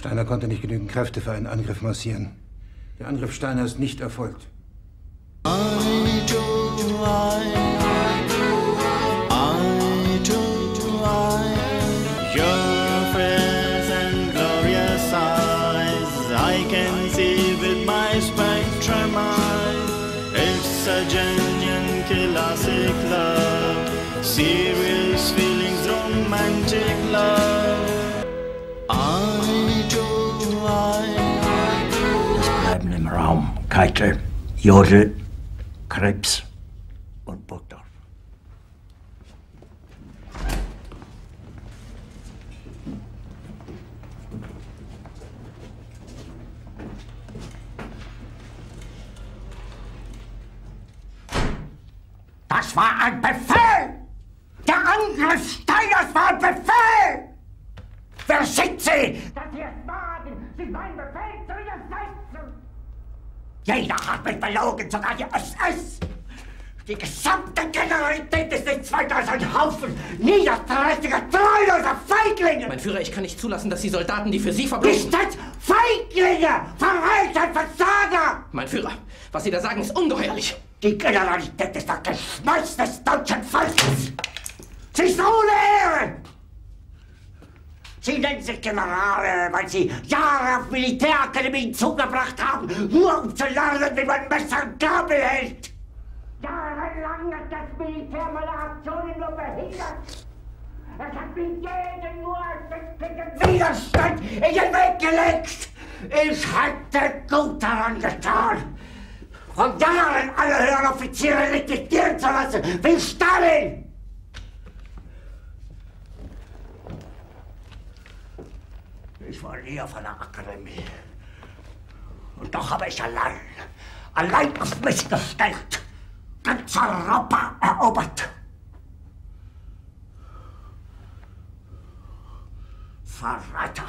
Steiner konnte nicht genügend Kräfte für einen Angriff massieren. Der Angriff Steiner ist nicht erfolgt. serious feelings, romantic love. Bleiben im Raum Keitel, Jodl, Krebs und Burgdorf. Das war ein Befehl! Der Angriff Steiners war ein Befehl! Wer schickt Sie? Meinen Befehl zu widersetzen! Jeder hat mich belogen, sogar die SS! Die gesamte Generalität ist nichts weiter als ein Haufen niederträchtiger, treuloser Feiglinge! Mein Führer, ich kann nicht zulassen, dass die Soldaten, die für Sie verbloßen... Nicht als Feiglinge! Verreiter, Versager! Mein Führer, was Sie da sagen, ist ungeheuerlich! Die Generalität ist das Geschmeiß des deutschen Volkes! Sie ist ohne! Sie nennen sich Generale, weil Sie Jahre auf Militärakademien zugebracht haben, nur um zu lernen, wie man Messer und Gabel hält! Jahrelang hat das Militär meine Aktionen nur behindert! Es hat mir jeden nur ersichtlichen Widerstand in den Weg gelegt! Ich hätte gut daran getan, von Jahren alle höheren Offiziere liquidieren zu lassen, wie Stalin! Ich war nie auf einer Akademie. Und doch habe ich allein, allein auf mich gestellt, ganz Europa erobert. Verräter!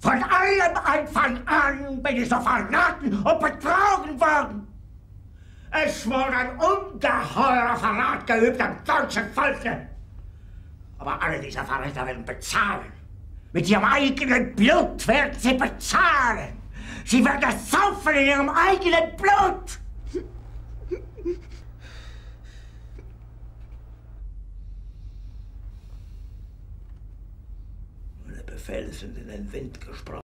Von allem Anfang an bin ich so verraten und betrogen worden. Es wurde ein ungeheurer Verrat geübt am deutschen Volke. Aber alle diese Verräter werden bezahlen. Mit ihrem eigenen Blut werden sie bezahlen. Sie werden saufen in ihrem eigenen Blut. Meine Befehle sind in den Wind gesprochen.